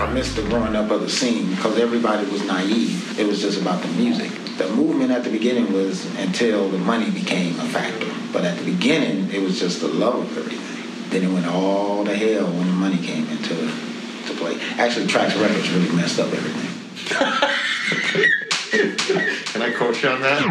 I missed the growing up of the scene because everybody was naive. It was just about the music. The movement at the beginning was until the money became a factor. But at the beginning, it was just the love of everything. Then it went all to hell when the money came into to play. Actually, Trax Records really messed up everything. Can I coach you on that?